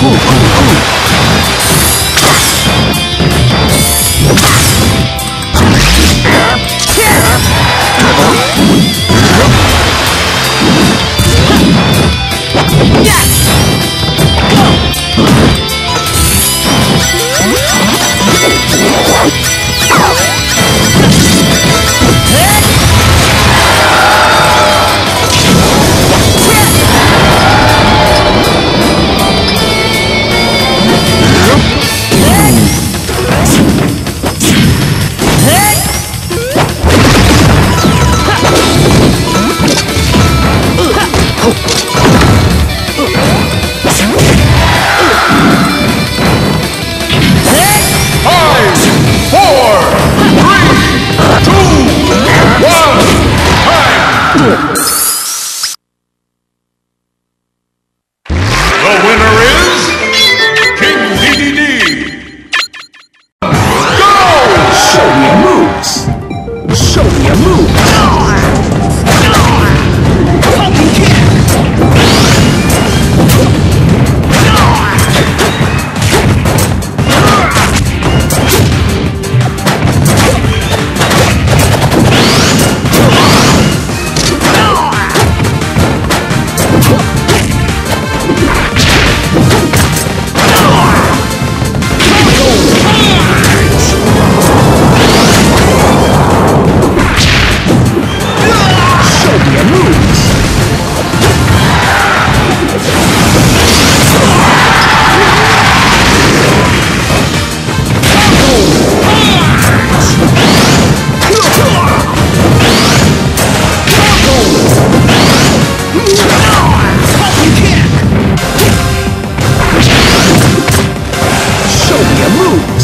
Five, The winner move!